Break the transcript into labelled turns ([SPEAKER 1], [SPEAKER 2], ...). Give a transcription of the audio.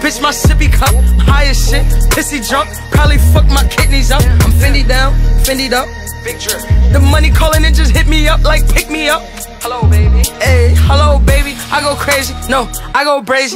[SPEAKER 1] Bitch, my sippy cup, high as shit, pissy drunk. Probably fuck my kidneys up. I'm Fendi down, Fendi up. Big drip. The money calling and just hit me up like pick me up. Hello, baby. Hey, hello, baby. I go crazy. No, I go brazy.